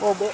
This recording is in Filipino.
Bobo.